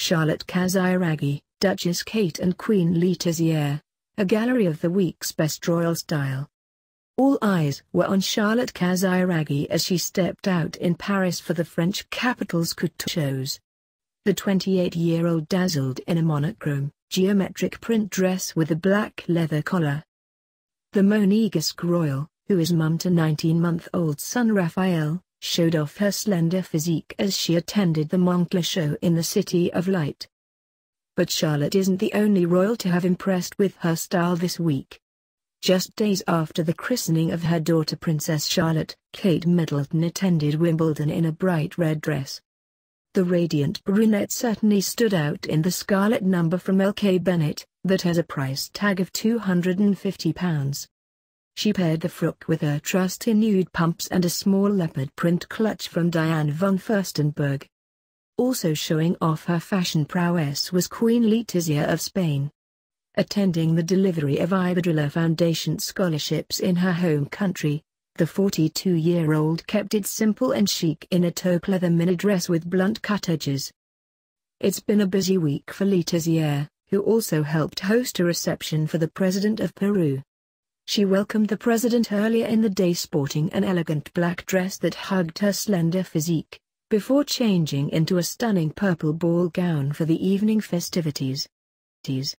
Charlotte Casiraghi, Duchess Kate and Queen Letizia, a gallery of the week's best royal style. All eyes were on Charlotte Casiraghi as she stepped out in Paris for the French capital's couture shows. The 28-year-old dazzled in a monochrome, geometric print dress with a black leather collar. The Monegasque royal, who is mum to 19-month-old son Raphael, showed off her slender physique as she attended the Moncler show in the City of Light. But Charlotte isn't the only royal to have impressed with her style this week. Just days after the christening of her daughter Princess Charlotte, Kate Middleton attended Wimbledon in a bright red dress. The radiant brunette certainly stood out in the scarlet number from LK Bennett, that has a price tag of £250. She paired the frock with her trusty nude pumps and a small leopard print clutch from Diane von Furstenberg. Also showing off her fashion prowess was Queen Letizia of Spain attending the delivery of Iberdrola Foundation scholarships in her home country. The 42-year-old kept it simple and chic in a taupe leather mini dress with blunt cut edges. It's been a busy week for Letizia, who also helped host a reception for the president of Peru. She welcomed the president earlier in the day sporting an elegant black dress that hugged her slender physique, before changing into a stunning purple ball gown for the evening festivities.